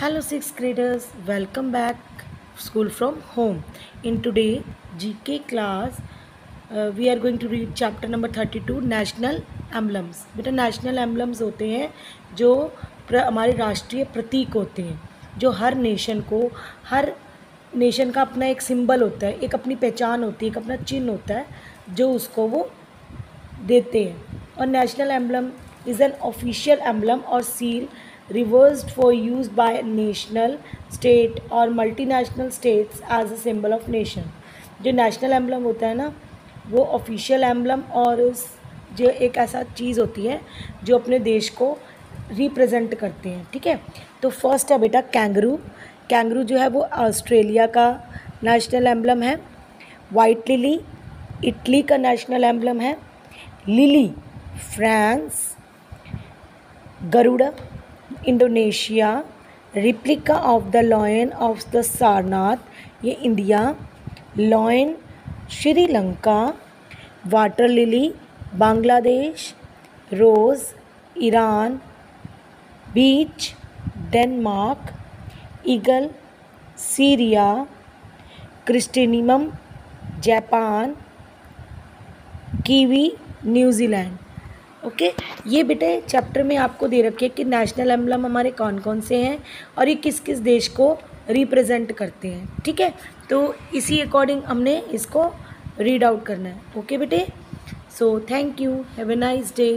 Hello, sixth graders. Welcome back. School from home. In today GK class, uh, we are going to read chapter number 32 National Emblems. बेटा national emblems होते हैं जो हमारे राष्ट्रीय प्रतीक होते हैं जो हर नेशन को हर नेशन का अपना एक सिंबल होता है एक अपनी पहचान होती है एक अपना चिन्ह होता है जो उसको वो देते हैं और national emblem is an official emblem और seal reversed for use by national, state और multinational states as a symbol of nation. जो नेशनल एम्बलम होता है ना, वो ऑफिशियल एम्बलम और उस जो एक ऐसा चीज़ होती है, जो अपने देश को रिप्रेजेंट करते हैं, ठीक है? तो फ़र्स्ट है बेटा कैंगरू कैंगरू जो है वो ऑस्ट्रेलिया का नेशनल एम्बलम है. वाइट लिली इटली का नेशनल एम्बलम है. Lily France Garuda Indonesia replica of the lion of the Sarnath ये India lion Sri Lanka water lily Bangladesh rose Iran beech Denmark eagle Syria chrysanthemum Japan kiwi New Zealand okay? ये बेटे chapter में आपको दे रखे कि national emblem हमारे कौन कौन से हैं और ये किस किस देश को रिप्रेजेंट करते हैं, ठीक है? तो इसी अकॉर्डिंग हमने इसको रीड आउट करना है, ओके बेटे? So thank you have a nice day